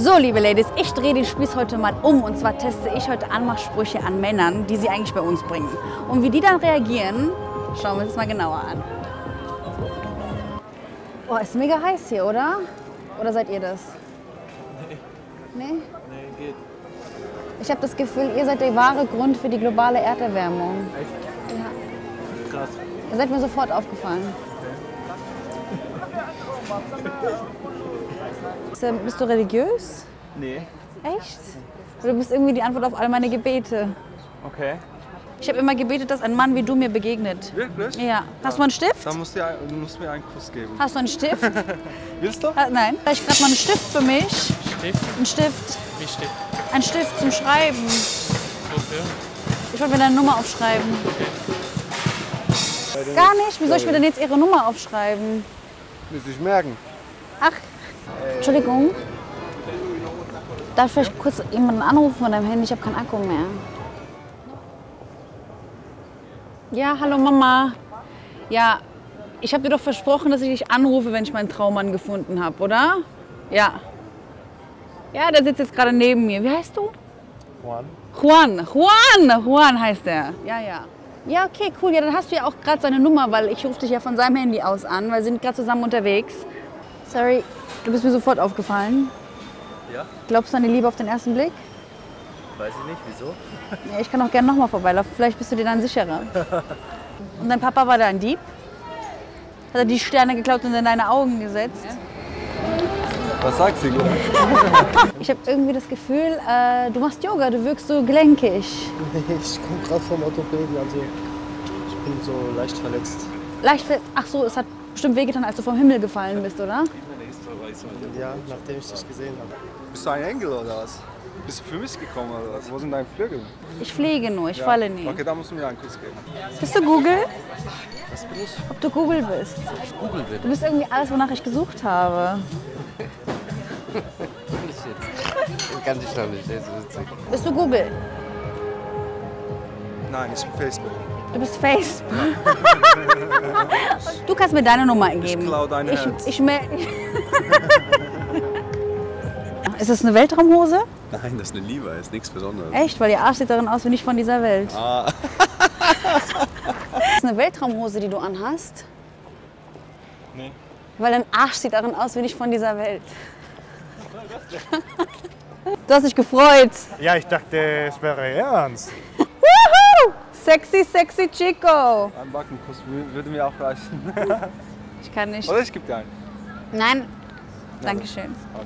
So, liebe Ladies, ich drehe den Spieß heute mal um und zwar teste ich heute Anmachsprüche an Männern, die sie eigentlich bei uns bringen. Und wie die dann reagieren, schauen wir uns mal genauer an. Oh, ist mega heiß hier, oder? Oder seid ihr das? Nee. Nee? Nee, geht. Ich habe das Gefühl, ihr seid der wahre Grund für die globale Erderwärmung. Echt? Ja. Krass. Ihr seid mir sofort aufgefallen. Ist, ähm, Bist du religiös? Nee. Echt? Oder du bist irgendwie die Antwort auf all meine Gebete. Okay. Ich habe immer gebetet, dass ein Mann wie du mir begegnet. Wirklich? Ja. Hast du einen Stift? Dann musst du, ein- du musst mir einen Kuss geben. Hast du einen Stift? Willst du? Ha- Nein. Vielleicht gerade mal einen Stift für mich. Stift? Ein Stift. Wie steht? Ein Stift zum Schreiben. Wofür? Ich wollte mir deine Nummer aufschreiben. Gar nicht? Wie soll ich mir denn jetzt ihre Nummer aufschreiben? Muss ich merken. Ach, Entschuldigung. Darf ich vielleicht kurz jemanden anrufen von deinem Handy? Ich habe keinen Akku mehr. Ja, hallo Mama. Ja, ich habe dir doch versprochen, dass ich dich anrufe, wenn ich meinen Traummann gefunden habe, oder? Ja. Ja, der sitzt jetzt gerade neben mir. Wie heißt du? Juan. Juan. Juan. Juan heißt er. Ja, ja. Ja, okay, cool. Ja, dann hast du ja auch gerade seine Nummer, weil ich rufe dich ja von seinem Handy aus an, weil wir sind gerade zusammen unterwegs. Sorry, du bist mir sofort aufgefallen. Ja? Glaubst du an die Liebe auf den ersten Blick? Weiß ich nicht, wieso? Ja, ich kann auch gerne nochmal vorbeilaufen. Vielleicht bist du dir dann sicherer. Und dein Papa war da ein Dieb? Hat er die Sterne geklaut und in deine Augen gesetzt? Was sagt sie? Ich habe irgendwie das Gefühl, äh, du machst Yoga, du wirkst so gelenkig. Ich komme gerade vom Orthopäden, also ich bin so leicht verletzt. Leicht, ver- ach so, es hat bestimmt wehgetan, als du vom Himmel gefallen bist, oder? Ja, nachdem ich dich gesehen habe. Bist du ein Engel oder was? Bist du für mich gekommen oder was? Wo sind deine Flügel? Ich fliege nur, ich Ja. falle nie. Okay, da musst du mir einen Kuss geben. Bist du Google? Was bin ich? Ob du Google bist? Google bin. Du bist irgendwie alles, wonach ich gesucht habe. Den kannte ich noch nicht, der ist witzig. Bist du Google? Nein, ich bin Facebook. Du bist Facebook. du kannst mir deine Nummer eingeben. klau dein ich, Herz. ich mel- Ist das eine Weltraumhose? Nein, das ist eine Liebe, ist nichts Besonderes. Echt? Weil ihr Arsch sieht darin aus wie nicht von dieser Welt. Ah. ist eine Weltraumhose, die du anhast? Nee. Weil dein Arsch sieht darin aus wie nicht von dieser Welt. du hast dich gefreut. Ja, ich dachte, es wäre ernst. Sexy, sexy Chico. Ein Backenkuss wü- würde mir auch reichen. Ich kann nicht. Oder ich gebe dir einen. Nein. Dankeschön. Okay.